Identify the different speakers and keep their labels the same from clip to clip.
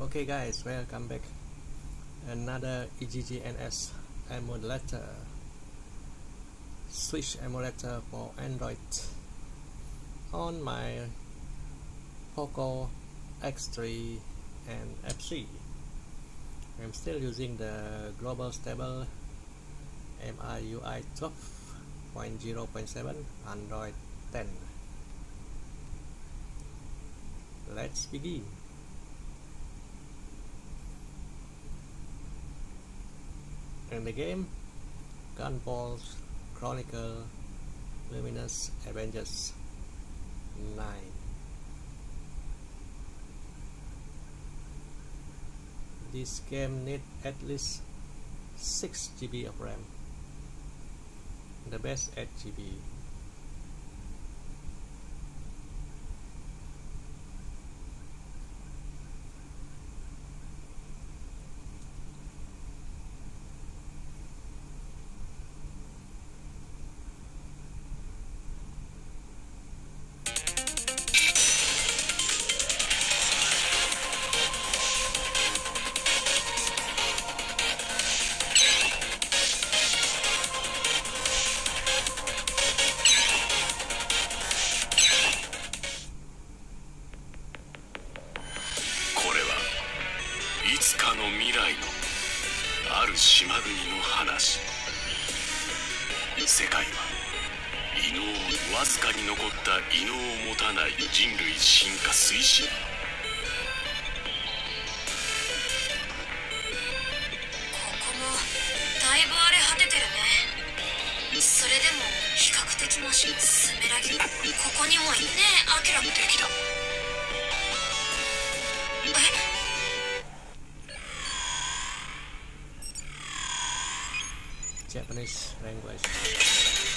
Speaker 1: Okay guys, welcome back. Another EGGNS emulator. Switch emulator for Android on my Poco X3 and F3. I'm still using the global stable MIUI 12.0.7 Android 10. Let's begin. In the game, Gunvolt Chronicle Luminous Avengers 9. This game need at least 6 GB of RAM. The best 8 GB
Speaker 2: わずかに残った異能を持たない人類進化推進。
Speaker 3: ここもだいぶ荒れ果ててるね。それでも比較的マシ。スメラギここにもいるね。アキラ
Speaker 2: 敵だ
Speaker 3: え
Speaker 1: ？Japanese language.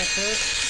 Speaker 1: the first.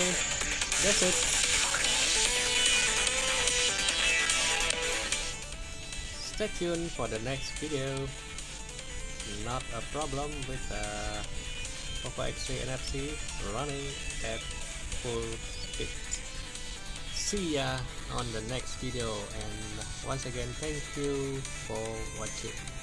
Speaker 1: Okay, that's it. Stay tuned for the next video. Not a problem with uh, Poco X3 NFC running at full speed. See ya on the next video and once again thank you for watching.